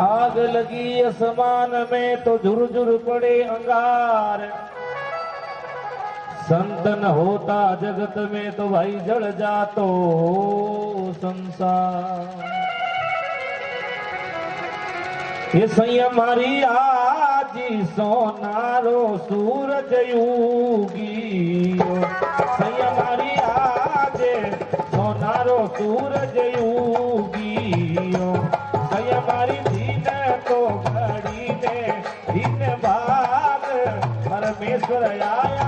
आग लगी आसमान में तो झुरझुर पड़े अंगार। संतन होता जगत में तो भाई जड़ जातो संसार। ये संयम हरी आजी सोनारो सूरज युगी। संयम हरी आज सोनारो सूरज योगी। परमेश्वर आया।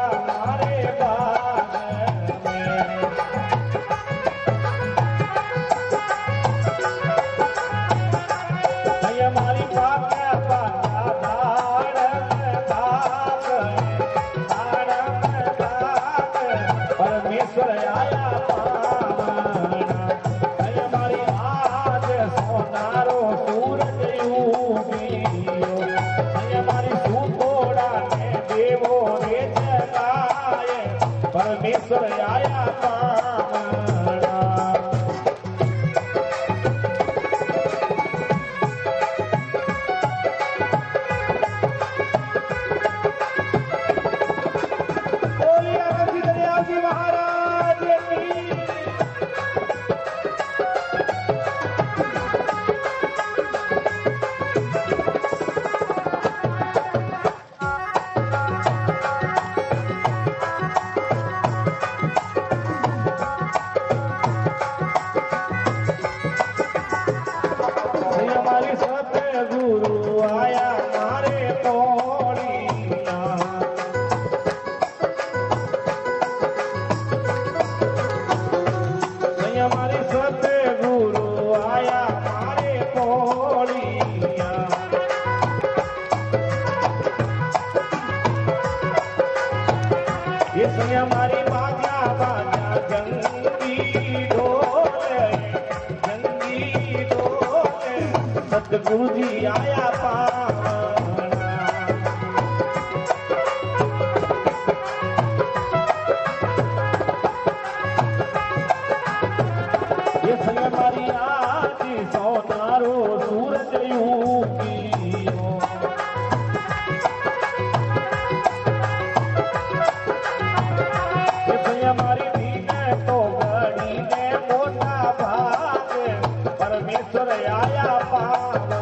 是的呀呀。आया मारे तो सतगुरु जी आया पा परमेश्वर आया पावन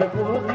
the